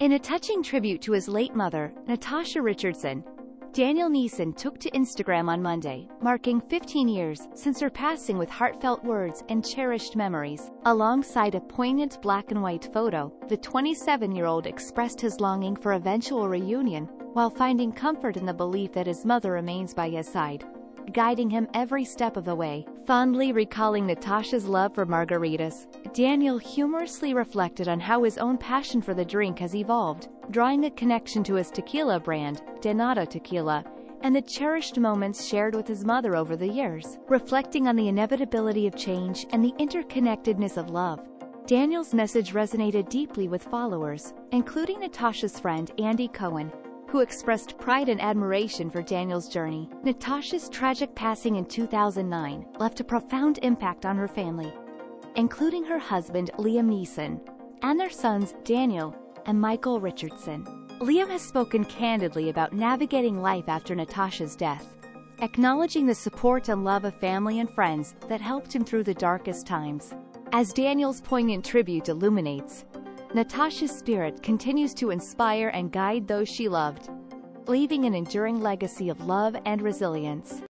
In a touching tribute to his late mother, Natasha Richardson, Daniel Neeson took to Instagram on Monday, marking 15 years since her passing with heartfelt words and cherished memories. Alongside a poignant black and white photo, the 27-year-old expressed his longing for eventual reunion, while finding comfort in the belief that his mother remains by his side guiding him every step of the way. Fondly recalling Natasha's love for margaritas, Daniel humorously reflected on how his own passion for the drink has evolved, drawing a connection to his tequila brand, De-Nada Tequila, and the cherished moments shared with his mother over the years. Reflecting on the inevitability of change and the interconnectedness of love, Daniel's message resonated deeply with followers, including Natasha's friend Andy Cohen, who expressed pride and admiration for Daniel's journey. Natasha's tragic passing in 2009 left a profound impact on her family, including her husband Liam Neeson and their sons Daniel and Michael Richardson. Liam has spoken candidly about navigating life after Natasha's death, acknowledging the support and love of family and friends that helped him through the darkest times. As Daniel's poignant tribute illuminates, Natasha's spirit continues to inspire and guide those she loved, leaving an enduring legacy of love and resilience.